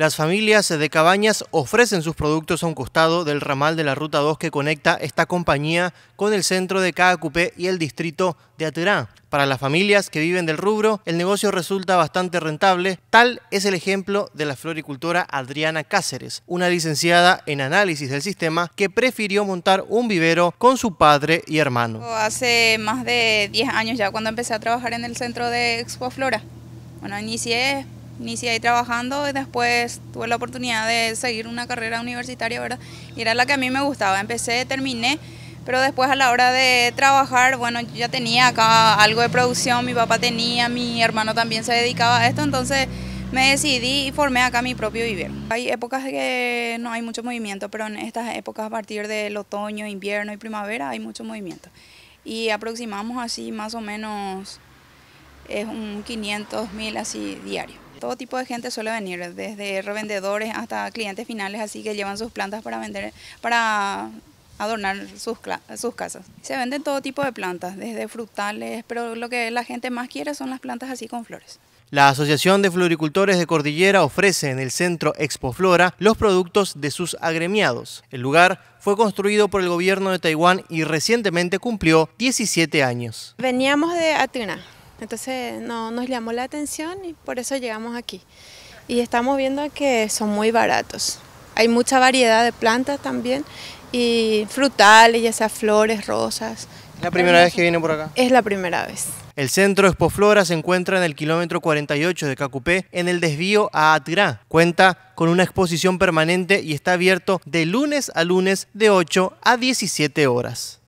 Las familias de Cabañas ofrecen sus productos a un costado del ramal de la Ruta 2 que conecta esta compañía con el centro de Cacupé y el distrito de Aterá. Para las familias que viven del rubro, el negocio resulta bastante rentable. Tal es el ejemplo de la floricultora Adriana Cáceres, una licenciada en análisis del sistema que prefirió montar un vivero con su padre y hermano. Hace más de 10 años ya cuando empecé a trabajar en el centro de Expo Flora. Bueno, inicié, inicié ahí trabajando y después tuve la oportunidad de seguir una carrera universitaria, ¿verdad? Y era la que a mí me gustaba. Empecé, terminé pero después a la hora de trabajar, bueno, yo ya tenía acá algo de producción, mi papá tenía, mi hermano también se dedicaba a esto, entonces me decidí y formé acá mi propio vivero. Hay épocas que no hay mucho movimiento, pero en estas épocas a partir del otoño, invierno y primavera hay mucho movimiento. Y aproximamos así más o menos es un 500 mil así diario. Todo tipo de gente suele venir, desde revendedores hasta clientes finales así que llevan sus plantas para vender, para adornar sus, sus casas. Se venden todo tipo de plantas, desde frutales, pero lo que la gente más quiere son las plantas así con flores. La Asociación de Floricultores de Cordillera ofrece en el centro Expoflora los productos de sus agremiados. El lugar fue construido por el gobierno de Taiwán y recientemente cumplió 17 años. Veníamos de Atuna, entonces no, nos llamó la atención y por eso llegamos aquí. Y estamos viendo que son muy baratos. Hay mucha variedad de plantas también y frutales, ya sea flores, rosas. ¿Es la primera vez que viene por acá? Es la primera vez. El centro Expoflora se encuentra en el kilómetro 48 de Cacupé, en el desvío a Atirá. Cuenta con una exposición permanente y está abierto de lunes a lunes de 8 a 17 horas.